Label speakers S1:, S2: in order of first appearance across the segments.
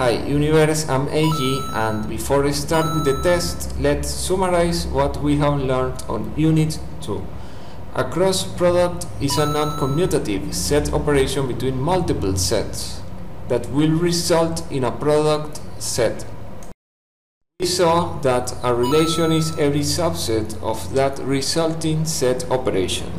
S1: Hi, Universe, I'm AG and before I start with the test, let's summarize what we have learned on Unit 2. A cross product is a non-commutative set operation between multiple sets that will result in a product set. We saw that a relation is every subset of that resulting set operation.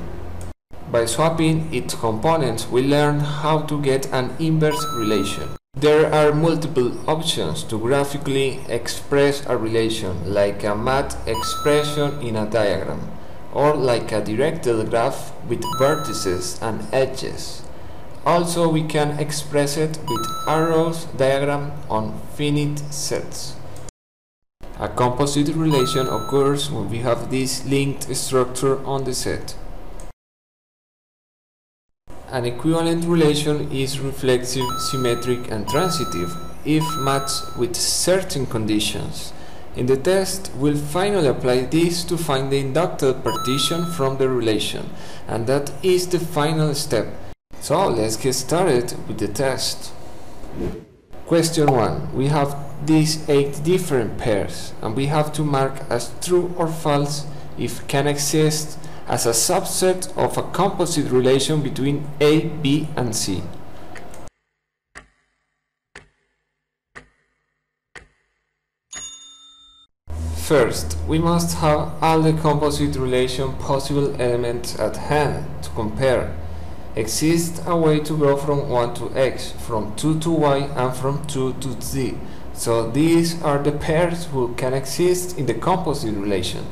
S1: By swapping its components, we learn how to get an inverse relation. There are multiple options to graphically express a relation, like a math expression in a diagram, or like a directed graph with vertices and edges. Also, we can express it with arrows diagram on finite sets. A composite relation occurs when we have this linked structure on the set. An equivalent relation is reflexive, symmetric and transitive if matched with certain conditions. In the test, we'll finally apply this to find the inducted partition from the relation, and that is the final step. So let's get started with the test. Question 1. We have these 8 different pairs, and we have to mark as true or false if can exist as a subset of a composite relation between A, B and C. First, we must have all the composite relation possible elements at hand to compare. Exists a way to go from 1 to x, from 2 to y and from 2 to z. So these are the pairs who can exist in the composite relation.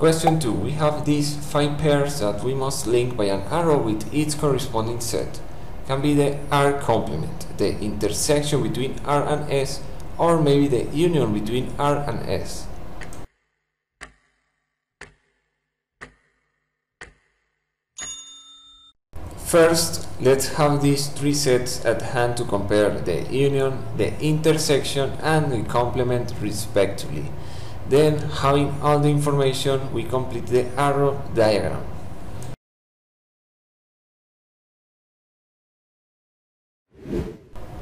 S1: Question 2. We have these 5 pairs that we must link by an arrow with its corresponding set. Can be the R complement, the intersection between R and S, or maybe the union between R and S. First, let's have these three sets at hand to compare the union, the intersection and the complement respectively. Then, having all the information, we complete the arrow diagram.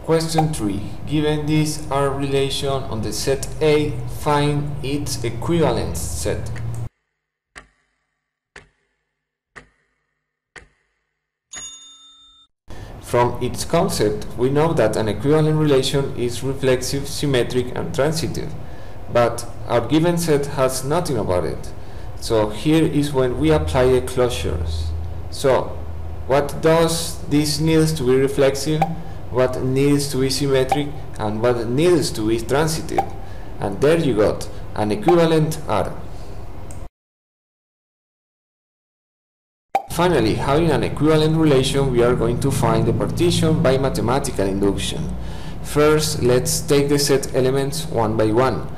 S1: Question 3. Given this R relation on the set A, find its equivalence set. From its concept, we know that an equivalent relation is reflexive, symmetric and transitive but our given set has nothing about it. So here is when we apply the closures. So what does this needs to be reflexive, what needs to be symmetric, and what needs to be transitive. And there you got an equivalent R. Finally, having an equivalent relation, we are going to find the partition by mathematical induction. First, let's take the set elements one by one.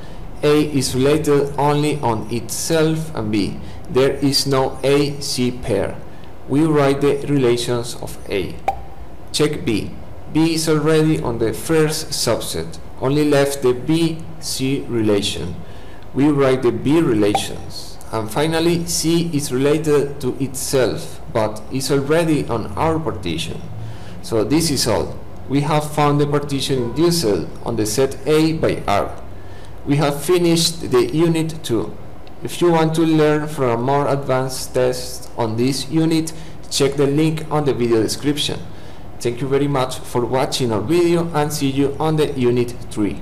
S1: A is related only on itself and B. There is no A-C pair. We write the relations of A. Check B. B is already on the first subset. Only left the B-C relation. We write the B relations. And finally, C is related to itself, but is already on our partition. So this is all. We have found the partition induced on the set A by R we have finished the unit 2. If you want to learn from a more advanced test on this unit, check the link on the video description. Thank you very much for watching our video and see you on the unit 3.